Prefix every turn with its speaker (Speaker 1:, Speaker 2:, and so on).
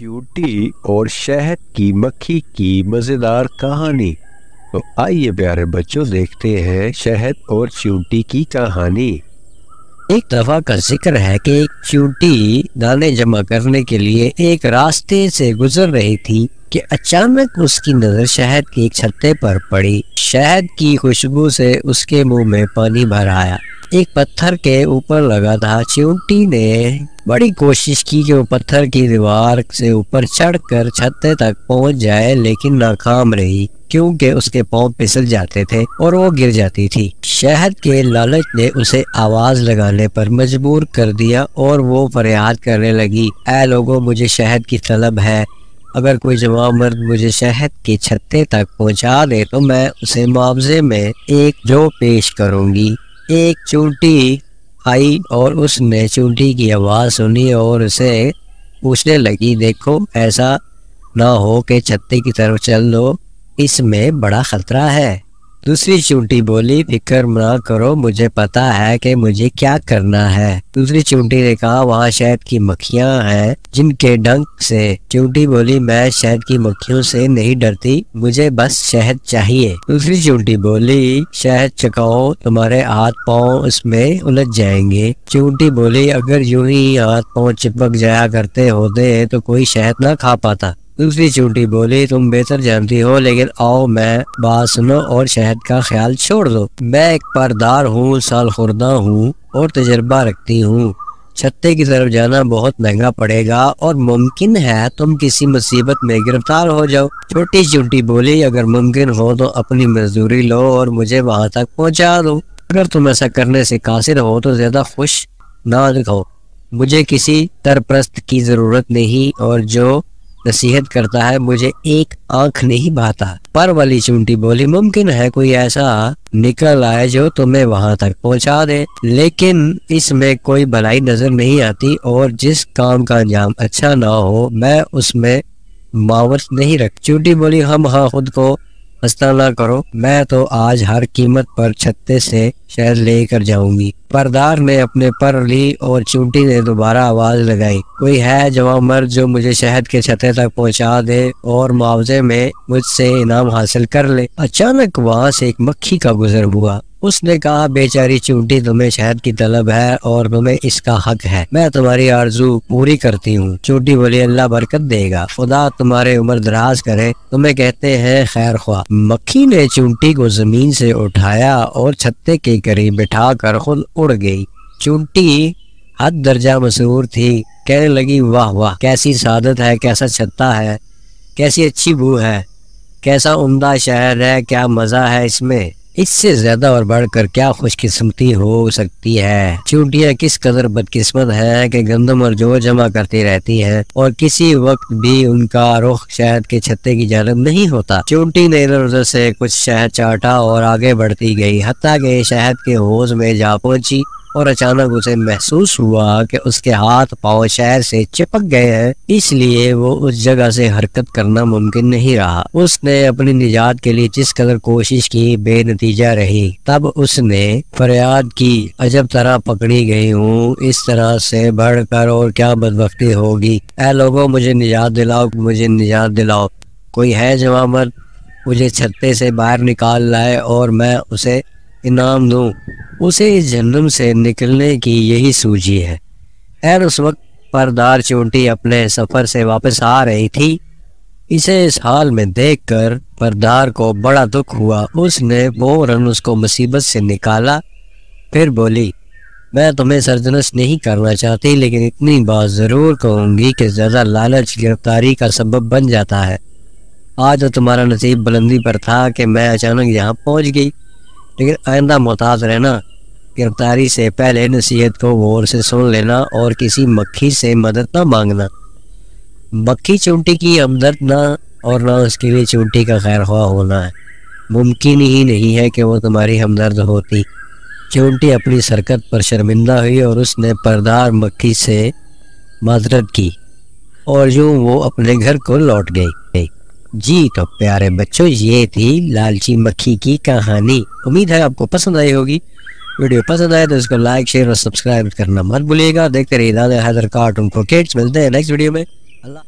Speaker 1: चूटी और शहद की मक्खी की मज़ेदार कहानी। तो आइए प्यारे बच्चों, देखते हैं शहद और चूटी की कहानी।
Speaker 2: एक दफ़ा का ज़िक्र है कि एक चूटी दाने जमा करने के लिए एक रास्ते से गुजर रही थी कि अचानक उसकी नज़र शहद के छत्ते पर पड़ी। शहद की खुशबू से उसके मुँह में पानी भर आया। एक पत्थर के ऊपर लगा था चिंटी ने बड़ी कोशिश की कि वो पत्थर की दीवार से ऊपर चढ़कर छत्ते तक पहुँच जाए, लेकिन नाकाम रही, क्योंकि उसके पाँव फिसल जाते थे और वो गिर जाती थी। शहद के लालच ने उसे आवाज़ लगाने पर मजबूर कर दिया और वो फरियाद करने लगी, ऐ लोगों, मुझे शहद की तलब है। अगर कोई जवाब मर्द मुझे शहद के छत्ते तक पहुँचा दे तो मैं उसे मुआवजे में एक जो पेश करूँगी। एक चूंटी आई और उसने चूंटी की आवाज़ सुनी और उसे पूछने लगी, देखो, ऐसा ना हो कि छत्ते की तरफ़ चल लो, इसमें बड़ा खतरा है। दूसरी चूंटी बोली, फ़िक्र ना करो, मुझे पता है कि मुझे क्या करना है। दूसरी चूंटी ने कहा, वहाँ शहद की मक्खियाँ हैं जिनके डंक से। चूंटी बोली, मैं शहद की मक्खियों से नहीं डरती, मुझे बस शहद चाहिए। दूसरी चूंटी बोली, शहद चकाओ, तुम्हारे हाथ पाँव उसमें उलझ जाएँगे। चूंटी बोली, अगर यूँ ही हाथ पाँव चिपक जाया करते होते तो कोई शहद ना खा पाता। दूसरी चूंटी बोली, तुम बेहतर जानती हो, लेकिन आओ मैं बात सुनो और शहद का ख्याल छोड़ दो। मैं एक परदार हूँ साल खुर्दा हूँ और तजर्बा रखती हूँ। छत्ते की तरफ़ जाना बहुत महँगा पड़ेगा और मुमकिन है तुम किसी मुसीबत में गिरफ़्तार हो जाओ। छोटी चूंटी बोली, अगर मुमकिन हो तो अपनी मजदूरी लो और मुझे वहाँ तक पहुँचा दो। अगर तुम ऐसा करने से कासिर हो तो ज़्यादा खुश ना दिखाओ। मुझे किसी तरप्रस्त की ज़रूरत नहीं और जो नसीहत करता है, मुझे एक आँख नहीं भाता पर वाली चुंटी बोली, मुमकिन है कोई ऐसा निकल आए जो तुम्हें वहाँ तक पहुँचा दे। लेकिन इसमें कोई भलाई नज़र नहीं आती और जिस काम का अंजाम अच्छा ना हो, मैं उसमें मावत नहीं रख चूंटी बोली, हम हाँ खुद को हंसना ना करो। मैं तो आज हर कीमत पर छत्ते से शहर लेकर जाऊँगी। परदार ने अपने पर ली और चूंटी ने दोबारा आवाज़ लगाई। कोई है जवाब मर्द जो मुझे शहद के छते तक पहुँचा दे और मुआवजे में मुझसे इनाम हासिल कर ले? अचानक वहाँ से एक मक्खी का गुजर हुआ। उसने कहा, बेचारी चूंटी तुम्हें शहद की तलब है और तुम्हें इसका हक है। मैं तुम्हारी आरज़ू पूरी करती हूँ। चूंटी बोली, अल्लाह बरकत देगा। खुदा तुम्हारे उम्र दराज करे। तुम्हें कहते हैं, खैर ख्वाह। मक्खी ने चूंटी को ज़मीन से उठाया और छत्ते के करीब बिठा कर खुद उड़ गई। चूंटी हद दर्जा मशहूर थी। कहने लगी, वाह वाह, कैसी सादत है, कैसा छत्ता है, कैसी अच्छी बू है, कैसा उम्दा शहर है, क्या मज़ा है इसमें? इससे ज़्यादा और बढ़कर क्या खुशकिस्मती हो सकती है? चूटियाँ किस कदर बदकिस्मत है कि गंदम और जो जमा करती रहती है और किसी वक्त भी उनका रुख शहद के छत्ते की जानब नहीं होता। चूंटी ने इधर उधर से कुछ शहद चाटा और आगे बढ़ती गई हती के शहद के होश में जा पहुँची। और अचानक उसे महसूस हुआ कि उसके हाथ पाँव शहर से चिपक गए हैं, इसलिए वो उस जगह से हरकत करना मुमकिन नहीं रहा। उसने अपनी निजात के लिए जिस कदर कोशिश की, बेनतीजा रही। तब उसने फरियाद की, अजब तरह पकड़ी गई हूँ, इस तरह से बढ़कर और क्या बदबख्ती होगी। ऐ लोगों, मुझे निजात दिलाओ, मुझे निजात दिलाओ। कोई है जवाब? मुझे छत्ते से बाहर निकाल लाए और मैं उसे इनाम दूँ, उसे इस जन्म से निकलने की यही सूझी है। और उस वक्त परदार चोटी अपने सफ़र से वापस आ रही थी। इसे इस हाल में देखकर परदार को बड़ा दुख हुआ। उसने फ़ौरन उसको मुसीबत से निकाला। फिर बोली, मैं तुम्हें सरजनस नहीं करना चाहती, लेकिन इतनी बात ज़रूर कहूँगी कि ज़्यादा लालच, गिरफ्तारी का सबब बन जाता है। आज तो तुम्हारा नसीब बुलंदी पर था कि मैं अचानक यहाँ पहुँच गई। लेकिन आइंदा मोहताज रहना, गिरफ्तारी से पहले नसीहत को गौर से सुन लेना और किसी मक्खी से मदद ना मांगना। मक्खी चूंटी की हमदर्द ना और ना उसके लिए चूंटी का खैर ख्वाह होना है। मुमकिन ही नहीं है कि वो तुम्हारी हमदर्द होती। चूंटी अपनी सरकत पर शर्मिंदा हुई और उसने परदार मक्खी से माजरत की और यूँ वो अपने घर को लौट गई। जी तो प्यारे बच्चों, ये थी लालची मक्खी की कहानी। उम्मीद है आपको पसंद आई होगी। वीडियो पसंद आए तो इसको लाइक शेयर और सब्सक्राइब करना मत भूलिएगा। देखते रहिए दादा हैदर कार्टून को किड्स मिलते हैं नेक्स्ट वीडियो में। अल्लाह